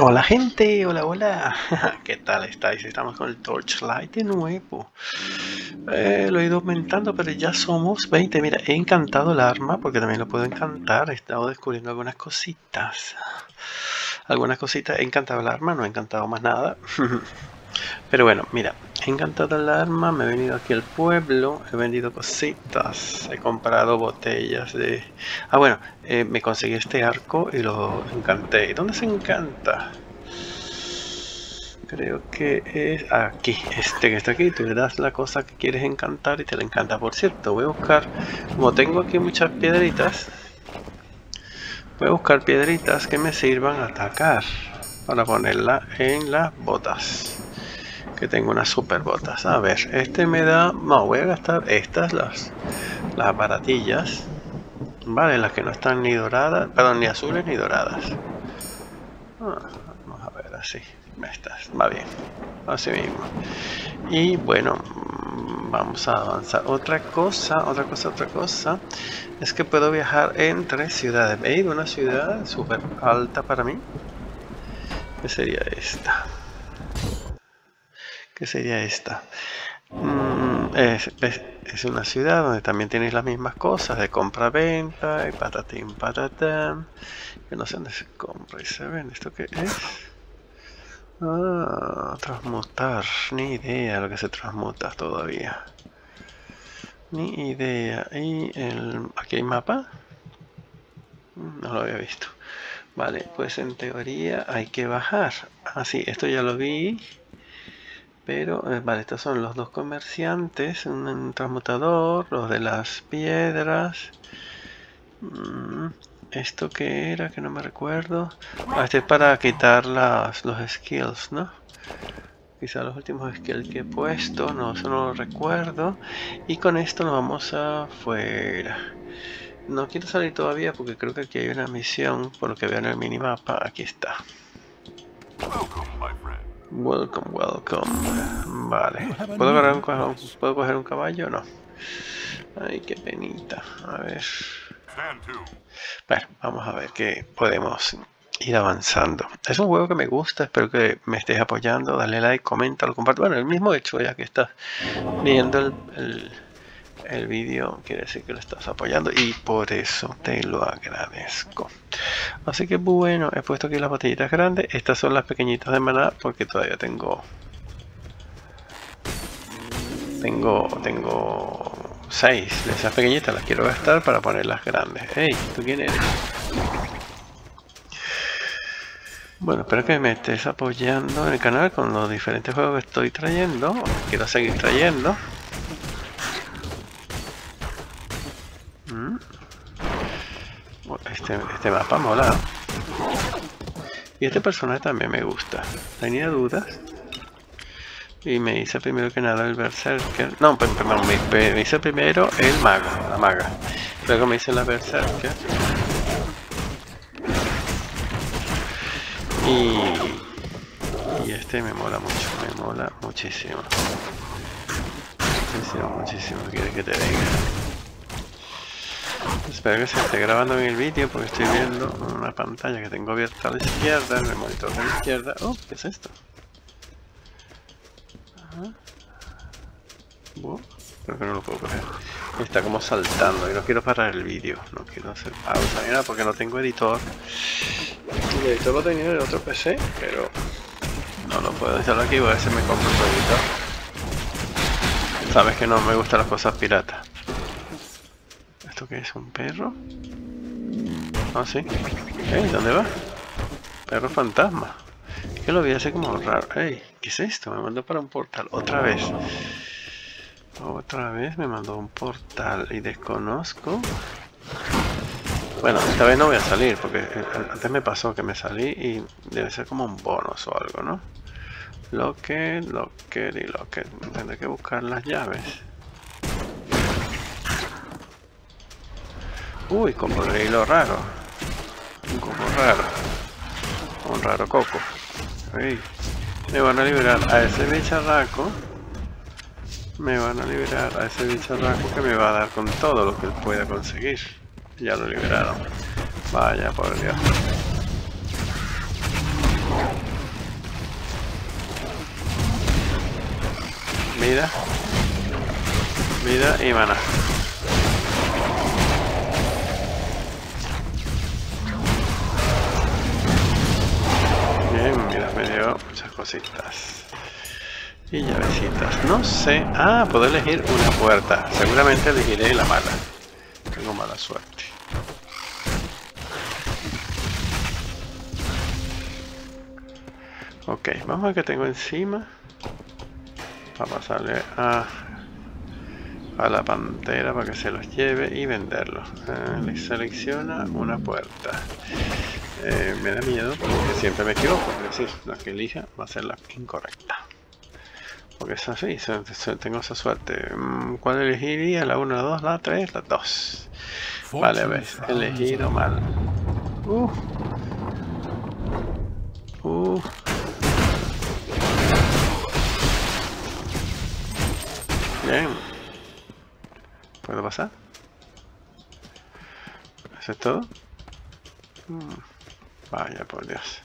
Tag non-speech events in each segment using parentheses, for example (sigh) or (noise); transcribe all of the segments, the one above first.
Hola gente, hola hola, (laughs) ¿qué tal estáis? Estamos con el Torchlight de nuevo. Eh, Lo he ido aumentando pero ya somos 20 Mira, he encantado el arma porque también lo puedo encantar. He estado descubriendo algunas cositas. Algunas cositas, he encantado el arma, no he encantado más nada (laughs) Pero bueno, mira, he encantado el arma, me he venido aquí al pueblo, he vendido cositas, he comprado botellas de... Ah, bueno, eh, me conseguí este arco y lo encanté. ¿Dónde se encanta? Creo que es aquí, este que está aquí, tú le das la cosa que quieres encantar y te la encanta. Por cierto, voy a buscar, como tengo aquí muchas piedritas, voy a buscar piedritas que me sirvan a atacar para ponerla en las botas que tengo unas super botas. A ver, este me da... No, voy a gastar estas, las, las baratillas. Vale, las que no están ni doradas, perdón, ni azules ni doradas. Ah, vamos a ver, así. Estas, va bien. Así mismo. Y bueno, vamos a avanzar. Otra cosa, otra cosa, otra cosa. Es que puedo viajar entre ciudades. ¿Veis? Una ciudad súper alta para mí. ¿Qué sería esta? ¿Qué sería esta? Mm, es, una ciudad donde también tenéis las mismas cosas de compra-venta y patatín patatán. Que no sé dónde se compra y se vende. ¿Esto qué es? Ah, transmutar. Ni idea de lo que se transmuta todavía. Ni idea. ¿Y el, aquí hay mapa? No lo había visto. Vale, pues en teoría hay que bajar. Ah, sí, esto ya lo vi. Pero, eh, vale, estos son los dos comerciantes, un, transmutador, los de las piedras. Mm, ¿Esto qué era? Que no me recuerdo. Ah, este es para quitar las, los skills, ¿no? Quizá los últimos skills que he puesto, no, eso no lo recuerdo. Y con esto nos vamos afuera. No quiero salir todavía porque creo que aquí hay una misión, por lo que veo en el minimapa. Aquí está. Welcome, welcome. Vale. ¿Puedo coger un, ¿Puedo coger un caballo o no? Ay, qué penita. A ver. Bueno, vamos a ver qué podemos ir avanzando. Es un juego que me gusta, espero que me estés apoyando. Dale like, comenta, lo comparte. Bueno, el mismo hecho ya que estás viendo el el vídeo quiere decir que lo estás apoyando y por eso te lo agradezco. Así que bueno he puesto aquí las botellitas grandes. Estas son las pequeñitas de maná porque todavía tengo tengo tengo seis de esas pequeñitas las quiero gastar para poner las grandes. Hey tú quién eres bueno, espero que me estés apoyando en el canal con los diferentes juegos que estoy trayendo, quiero seguir trayendo. Este, este, mapa mola. Y este personaje también me gusta. Tenía dudas. Y me hice primero que nada el Berserker. No, perdón, me, hice primero el mago, la maga. Luego me hice la Berserker. Y, y este me mola mucho, me mola muchísimo. Muchísimo, muchísimo. Quiere que te venga. Espero que se esté grabando en el vídeo porque estoy viendo una pantalla que tengo abierta a la izquierda, el monitor de la izquierda. Oh, ¿qué es esto? creo que no lo puedo coger. Está como saltando y no quiero parar el vídeo. No quiero hacer pausa ni nada porque no tengo editor. El editor lo tenía en el otro PC, pero no lo puedo instalar aquí. Voy a si me compro un editor. Sabes que no me gustan las cosas piratas. ¿Esto qué es? ¿Un perro? Ah, sí. Ey, ¿dónde va? Perro fantasma. Que lo vi hace como raro. Ey, ¿qué es esto? Me mandó para un portal. Otra vez. Otra vez me mandó un portal y desconozco. Bueno, esta vez no voy a salir porque eh, antes me pasó que me salí y debe ser como un bonus o algo, ¿no? Lo que, lo que y lo que. Tendré que buscar las llaves. Uy, hilo raro. Un coco raro. Un raro coco. Me van a liberar a ese bicharraco. Me van a liberar a ese bicharraco que me va a dar con todo lo que pueda conseguir. Ya lo liberaron. Vaya por Dios. Vida. Vida y mana. Me dio muchas cositas. Y llavecitas. No sé. Ah, puedo elegir una puerta. Seguramente elegiré la mala. Tengo mala suerte. Ok, vamos a ver qué tengo encima. Para pasarle a, a la pantera para que se los lleve y venderlos. Eh, selecciona una puerta. Eh, me da miedo porque siempre me equivoco. Es decir, la que elija va a ser la incorrecta. Porque es así, tengo esa suerte. Mm, ¿Cuál elegiría? ¿La 1, la 2, la 3, la 2? Vale, a ver, elegido mal. Uh. Uh. Bien. ¿Puedo pasar? ¿Eso es todo? Mm. Vaya por Dios.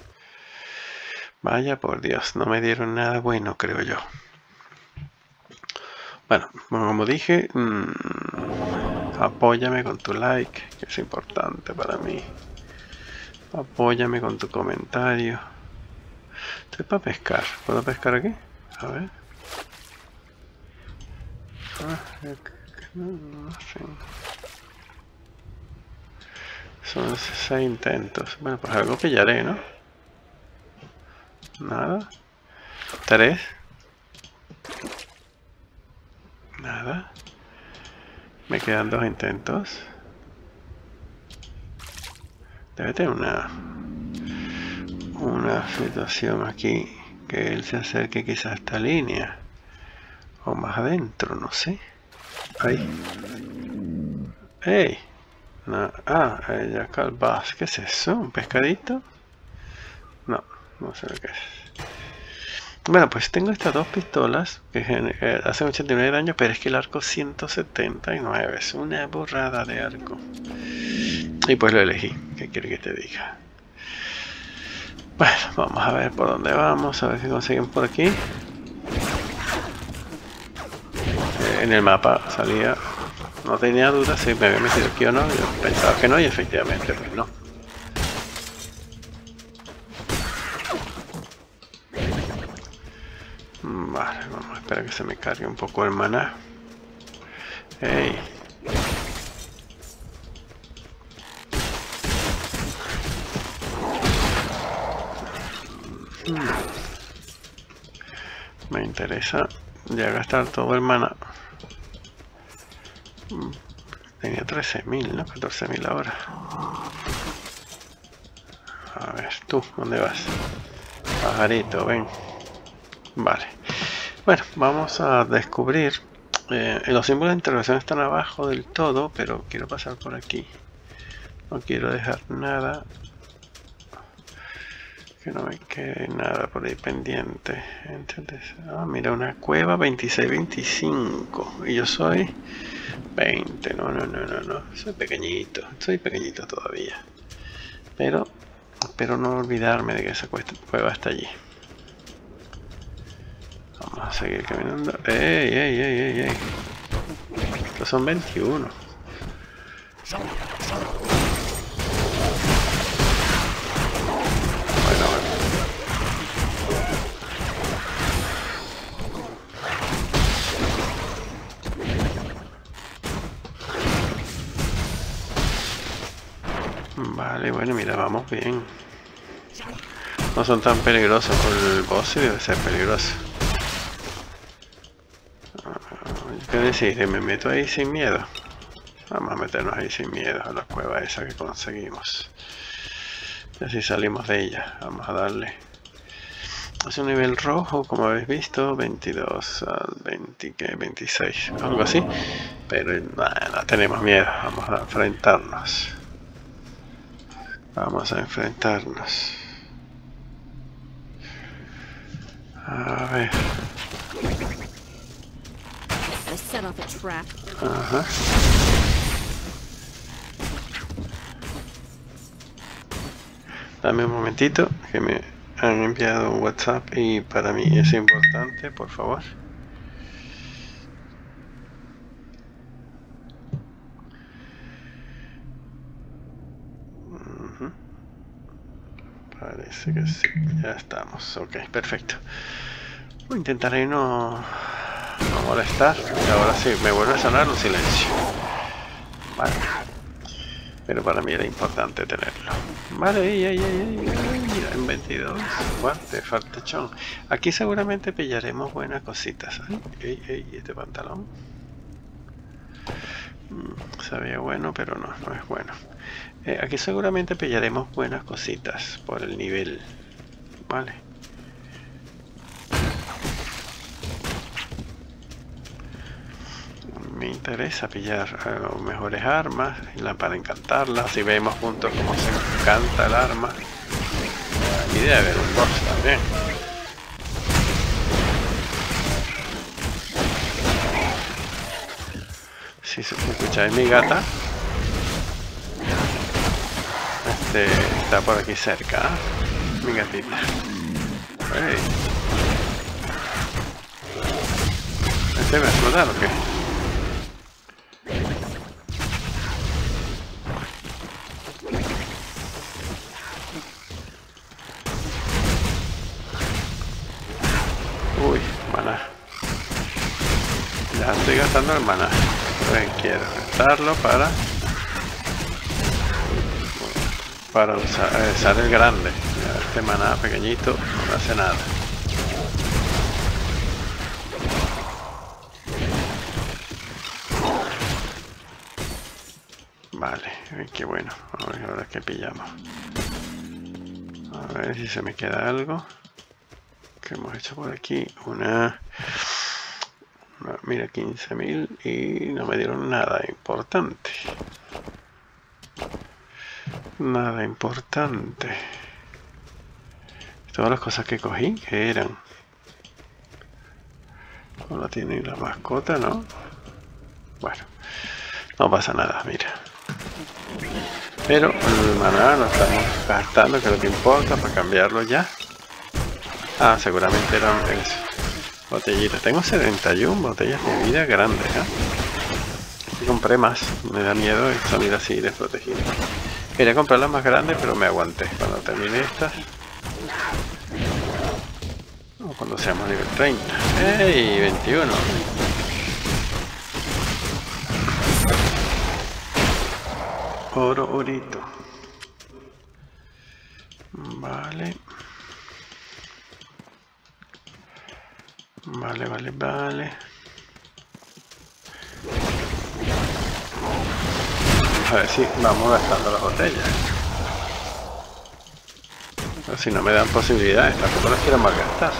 Vaya por Dios, no me dieron nada bueno, creo yo. Bueno, como dije, mm, apóyame con tu like, que es importante para mí. Apóyame con tu comentario. Estoy para pescar. ¿Puedo pescar aquí? A ver. Son seis intentos. Bueno, pues algo pillaré, ¿no? Nada. Tres. Nada. Me quedan dos intentos. Debe tener una una situación aquí que él se acerque quizás a esta línea o más adentro, no sé. Ahí. ¡Ey! Ah, ella calvas. ¿Qué es eso? ¿Un pescadito? No, no sé lo que es. Bueno, pues tengo estas dos pistolas que eh, hacen 89 daño, pero es que el arco 179 es una borrada de arco. Y pues lo elegí. ¿Qué quiere que te diga? Bueno, vamos a ver por dónde vamos, a ver si conseguimos por aquí. en el mapa salía, no tenía duda si me había metido aquí o no, yo pensaba que no y efectivamente pues no. Vale, vamos a esperar que se me cargue un poco el maná. Hey. Hmm. Me interesa ya gastar todo el mana. Tenía 13.000, ¿no? 14.000 ahora. A ver, tú, ¿dónde vas? Pajarito, ven. Vale. Bueno, vamos a descubrir. Eh, los símbolos de interrogación están abajo del todo, pero quiero pasar por aquí. No quiero dejar nada. Que no me quede nada por ahí pendiente. Entonces, ah, mira, una cueva 26-25. Y yo soy 20, no, no, no, no, no, soy pequeñito, soy pequeñito todavía. Pero espero no olvidarme de que esa cueva está allí. Vamos a seguir caminando. ¡Ey, ey, ey, ey, ey! Estos son 21. Vale, bueno, mira, vamos bien. No son tan peligrosos por el boss debe ser peligroso. Ah, ¿Qué decir? ¿Me meto ahí sin miedo? Vamos a meternos ahí sin miedo a la cueva esa que conseguimos. Y así salimos de ella. Vamos a darle. Es un nivel rojo, como habéis visto, 22 al 20, 26, algo así. Pero no tenemos miedo, vamos a enfrentarnos. Vamos a enfrentarnos. A ver. Ajá. Dame un momentito que me han enviado un WhatsApp y para mí es importante, por favor. Parece que sí, ya estamos. Ok, perfecto. Voy a intentar ahí no, molestar. Y ahora sí, me vuelve a sonar un silencio. Vale. Pero para mí era importante tenerlo. Vale, ay, ay, ay, mira, en 22. Guante, falta chón. Aquí seguramente pillaremos buenas cositas. Ay, ay, ay, este pantalón. Mm, sabía bueno, pero no, no es bueno. Eh, aquí seguramente pillaremos buenas cositas por el nivel. Vale. Me interesa pillar eh, mejores armas para encantarlas. Si vemos juntos cómo se encanta el arma. Aquí debe haber un boss también. Si escucháis mi gata, este está por aquí cerca. Mi gatita. Hey. ¿Este me va a explotar o qué? Uy, maná. Ya estoy gastando el maná. Quiero gastarlo para para usar, el grande. Este maná pequeñito no hace nada. Vale, qué bueno. A ver ahora que pillamos. A ver si se me queda algo. Que hemos hecho por aquí? Una... mira, 15.000 y no me dieron nada importante. Nada importante. Todas las cosas que cogí, que eran? Ahora tiene la mascota, ¿no? Bueno, no pasa nada, mira. Pero el maná lo estamos gastando, que es lo que importa, para cambiarlo ya. Ah, seguramente eran botellitas. Tengo 71 botellas de vida grandes, ¿eh? Compré más, me da miedo salir así desprotegido. Quería comprarla más grande, pero me aguanté. Cuando termine esta. Cuando seamos nivel 30. ¡Ey! 21. Oro, orito. Vale. Vale, vale, vale. A ver si vamos gastando las botellas. Si no me dan posibilidades, tampoco las quiero malgastar.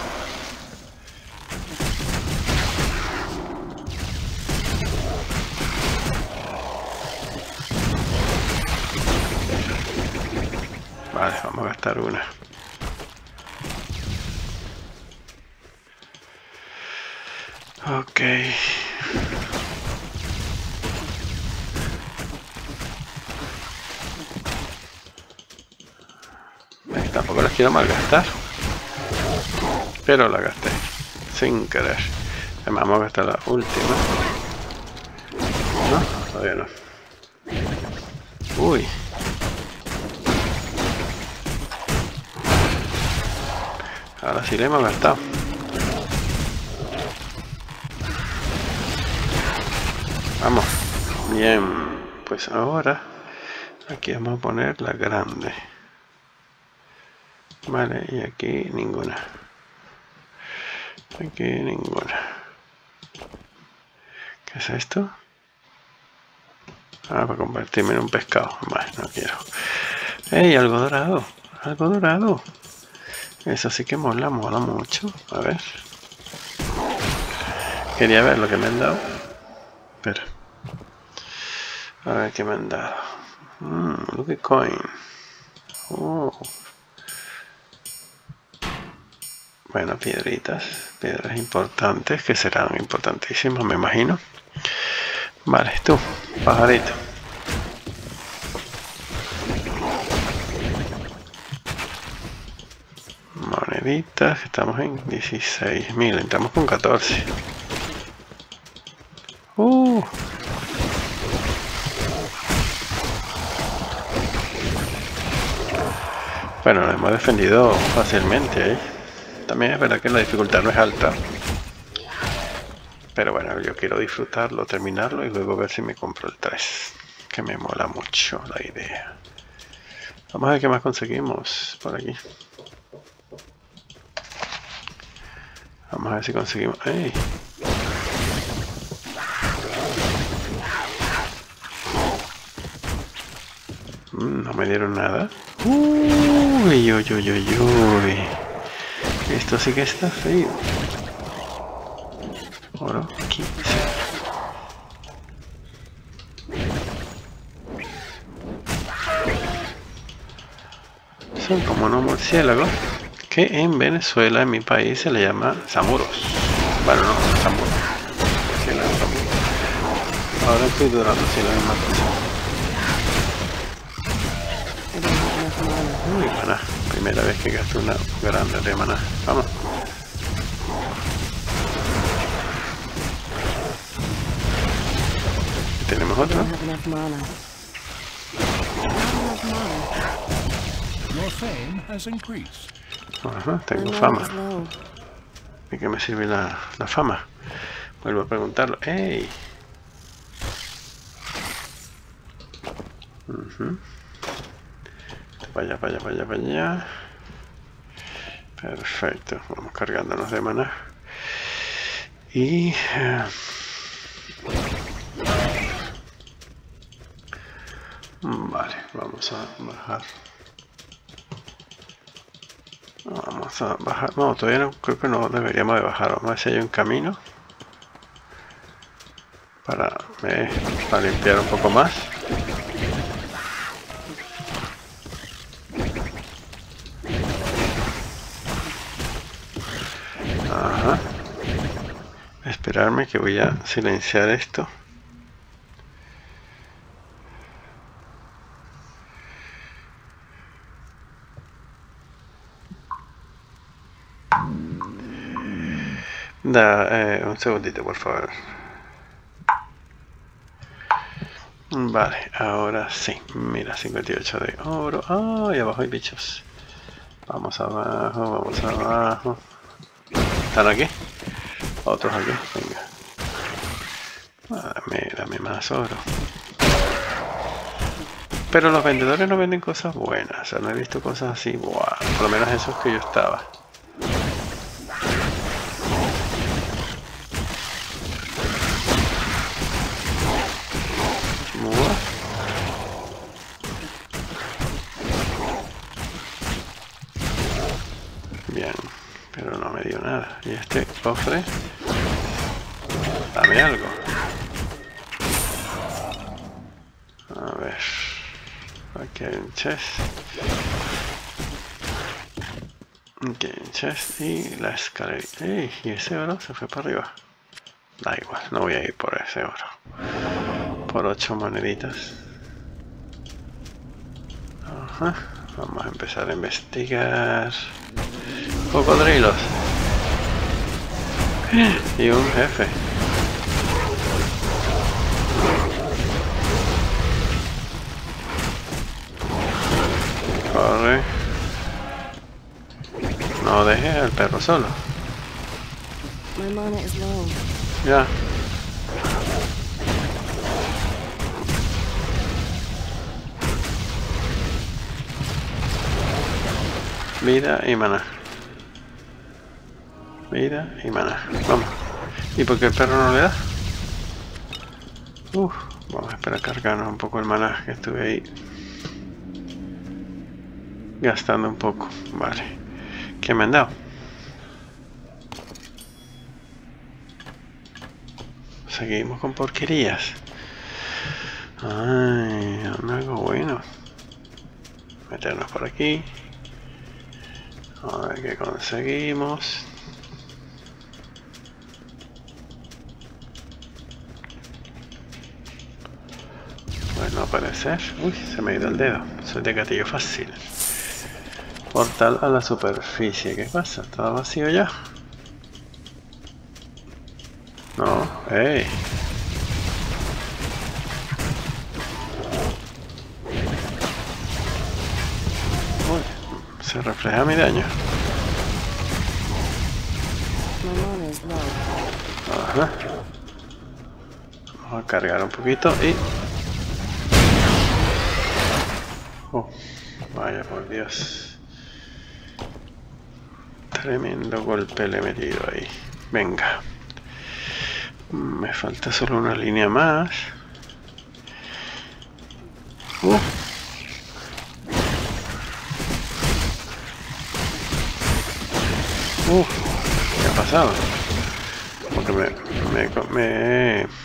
Vale, vamos a gastar una. Ok. Tampoco las quiero malgastar. Pero la gasté. Sin querer. Además vamos a gastar la última. No, todavía no. Uy. Ahora sí le hemos gastado. Vamos. Bien. Pues ahora aquí vamos a poner la grande. Vale, y aquí ninguna. Aquí ninguna. ¿Qué es esto? Ah, para convertirme en un pescado. Vale, no quiero. ¡Ey, algo dorado! ¡Algo dorado! Eso sí que mola, mola mucho. A ver. Quería ver lo que me han dado. Espera. A ver qué me han dado. Mmm, look coin. Oh. Bueno, piedritas, piedras importantes, que serán importantísimas, me imagino. Vale, tú, pajarito. moneditas, estamos en 16.000, entramos con 14. Uh. Bueno, lo hemos defendido fácilmente. ¿eh? También es verdad que la dificultad no es alta. Pero bueno, yo quiero disfrutarlo, terminarlo y luego ver si me compro el 3. Que me mola mucho la idea. Vamos a ver qué más conseguimos por aquí. Vamos a ver si conseguimos... ¡Ey! Mm, no me dieron nada. Uy, uy, uy, uy, uy. Esto sí que está feo. Oro, 15. Son como unos murciélagos que en Venezuela, en mi país, se le llama samuros. Bueno, no, samuros. Ahora estoy durando si la misma cosa. Uy, maná. Primera vez que gasto una grande de maná. Vamos. ¿Tenemos otro? Ajá, tengo fama. ¿De qué me sirve la, la fama? Vuelvo a preguntarlo. ¡Ey! Uh Vaya, vaya, vaya, vaya. Perfecto. Vamos cargándonos de maná. Y... Eh, vale, vamos a bajar. Vamos a bajar. No, todavía no creo que no deberíamos de bajar. Vamos a ver si hay un camino para, para limpiar un poco más. Esperarme que voy a silenciar esto. Da, eh, un segundito, por favor. Vale, ahora sí. Mira, 58 de oro. Ah, y abajo hay bichos. Vamos abajo, vamos abajo. ¿Están aquí? Otros aquí, venga. Dame, dame más oro. Pero los vendedores no venden cosas buenas. O sea, no he visto cosas así. Buah, por lo menos esos que yo estaba. Bien, pero no me dio nada. Y este cofre Aquí hay un chest. Aquí hay un chest y la escalera. ¡Ey! Y ese oro se fue para arriba. Da igual, no voy a ir por ese oro. Por ocho moneditas. Ajá. Vamos a empezar a investigar. Cocodrilos. Y un jefe. Corre. No deje al perro solo. Ya. Vida y mana. Vida y mana. Vamos. ¿Y por qué el perro no le da? Uf, vamos a esperar a cargarnos un poco el mana que estuve ahí gastando un poco. Vale. ¿Qué me han dado? Seguimos con porquerías. Ay, algo bueno. Meternos por aquí. A ver qué conseguimos. Bueno, no puede ser. Uy, se me ha ido el dedo. Soy de gatillo fácil. Portal a la superficie. ¿Qué pasa? ¿Está vacío ya? No, ¡ey! se refleja mi daño. Ajá. Vamos a cargar un poquito y... Oh, vaya por Dios. Tremendo golpe le he metido ahí. Venga. Me falta solo una línea más. Uh. Uh, ¿qué ha pasado? Porque me, me, me...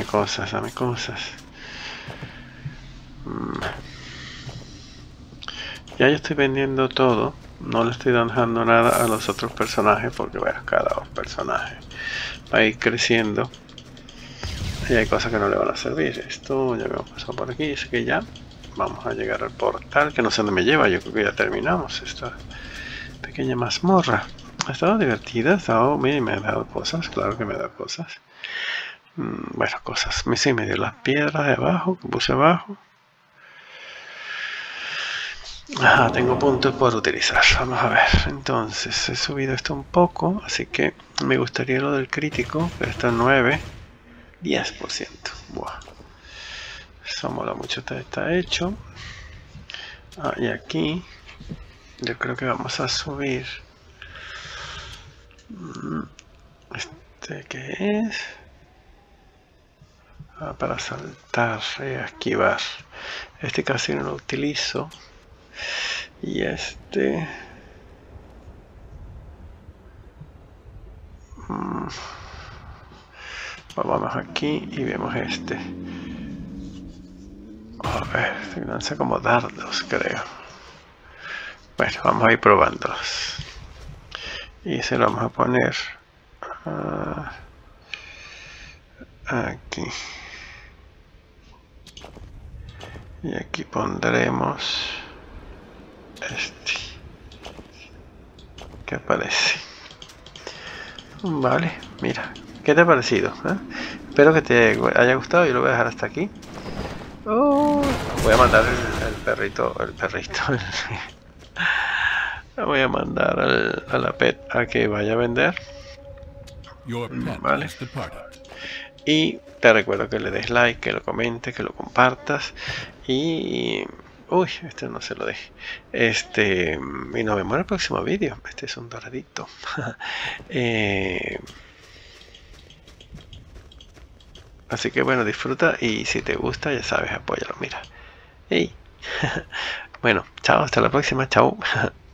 dame cosas, dame cosas. Mm. Ya yo estoy vendiendo todo. No le estoy dejando nada a los otros personajes porque bueno, cada dos personajes va a ir creciendo. Y hay cosas que no le van a servir. Esto ya me ha pasado por aquí. Así que ya vamos a llegar al portal. Que no sé dónde me lleva. Yo creo que ya terminamos esta pequeña mazmorra. Ha estado divertida, ha estado, me, me ha dado cosas, claro que me ha dado cosas. Mm, bueno, cosas. Me sí, me dio las piedras de abajo, que puse abajo. Ajá, tengo puntos por utilizar. Vamos a ver. Entonces, he subido esto un poco, así que me gustaría lo del crítico, que está en 9, 10%. Buah. Eso mola mucho, está, está hecho. Ah, y aquí, yo creo que vamos a subir este que es ah, para saltar y esquivar. Este casi no lo utilizo. Y este mm, vamos aquí y vemos este. A ver, se lanza como dardos creo. Bueno, vamos a ir probándolos. Y se lo vamos a poner uh, aquí y aquí pondremos este que aparece vale mira ¿qué te ha parecido? ¿Eh? espero que te haya gustado y lo voy a dejar hasta aquí oh, voy a mandar el, el perrito el perrito (laughs) voy a mandar a la pet a que vaya a vender. Vale. Y te recuerdo que le des like, que lo comentes, que lo compartas. Y... Uy, este no se lo deje. Este... Y nos vemos en el próximo vídeo. Este es un doradito. (laughs) Eh, así que bueno, disfruta y si te gusta, ya sabes, apóyalo. Mira. Hey. (laughs) bueno, chao, hasta la próxima. Chao. (laughs)